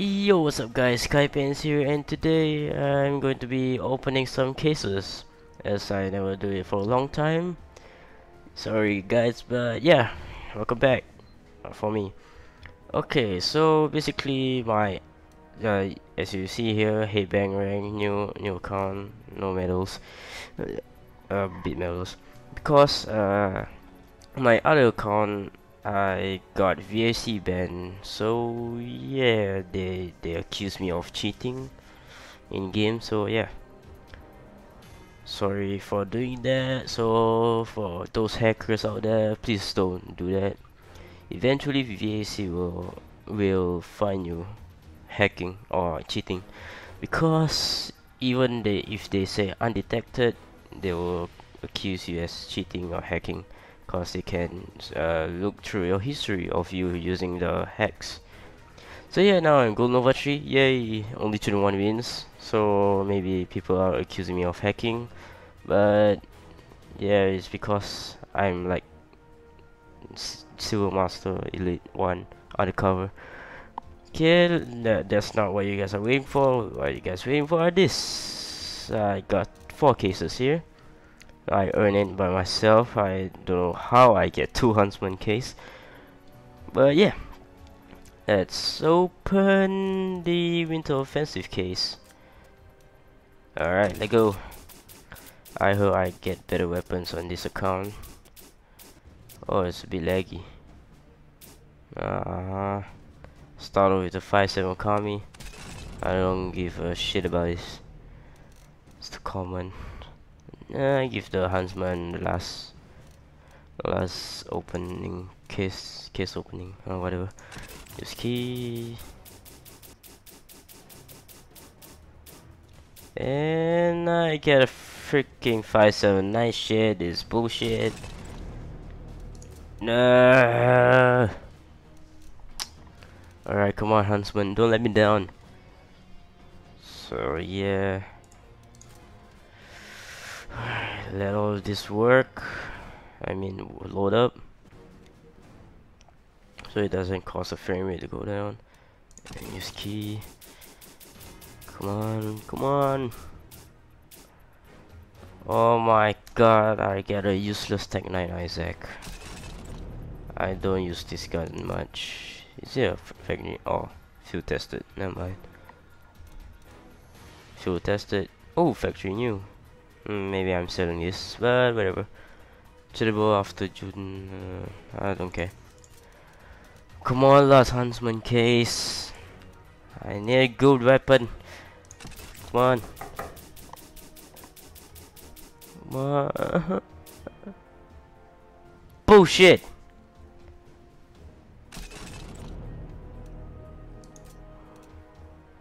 Yo, what's up guys, Khaipants here and today I'm going to be opening some cases as I never do it for a long time. Sorry guys, but yeah, welcome back uh, for me. Okay, so basically my, uh, as you see here, hey bang rank, new, new account, no medals, uh, bit medals, because uh, my other account I got VAC banned, so yeah, they they accused me of cheating in game. So yeah, sorry for doing that. So for those hackers out there, please don't do that. Eventually, VAC will will find you hacking or cheating, because even they if they say undetected, they will accuse you as cheating or hacking because they can uh, look through your history of you using the hacks. So yeah, now I'm Gold Nova 3, yay, only 21 wins, so maybe people are accusing me of hacking, but yeah, it's because I'm like Silver Master Elite 1 undercover. Okay, that, that's not what you guys are waiting for, what you guys waiting for are this. I got 4 cases here. I earn it by myself. I don't know how I get two huntsman case. But yeah. Let's open the winter offensive case. Alright, let go. I hope I get better weapons on this account. Oh, it's a bit laggy. Uh, start with a 5-7 Kami. I don't give a shit about this. It's too common. I give the huntsman the last last opening case case opening or whatever. Use key. And I get a freaking 579 nice shit, this bullshit. No. Alright, come on Huntsman, don't let me down. So yeah let all this work I mean load up. So it doesn't cause a frame rate to go down. And use key. Come on come on. Oh my god I get a useless Tec-9 Isaac. I don't use this gun much. Is it a factory oh field tested never mind. Field tested. Oh factory new maybe I'm selling this, but whatever. Terrible after June. Uh, I don't care. Come on, last huntsman case. I need a good weapon. Come on. Come on. Bullshit.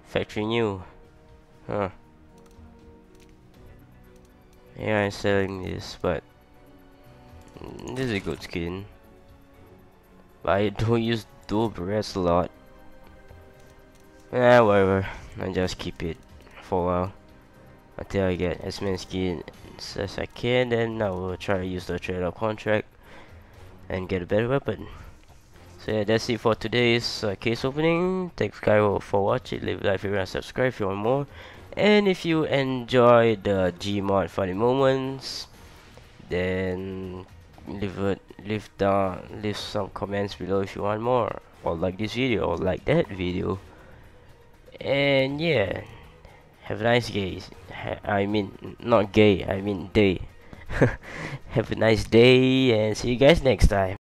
Factory new. Huh. Yeah, I'm selling this, but this is a good skin. But I don't use dual Berettas a lot. Yeah, whatever. I just keep it for a while until I get as many skins as I can. Then I will try to use the trade-up contract and get a better weapon. So yeah, that's it for today's uh, case opening. Thanks guys for watching. Leave a like, favorite, and subscribe if you want more. And if you enjoy the Gmod funny moments, then leave it, leave down, leave some comments below if you want more, or like this video, or like that video. And yeah, have a nice day. I mean, not gay. I mean day. have a nice day, and see you guys next time.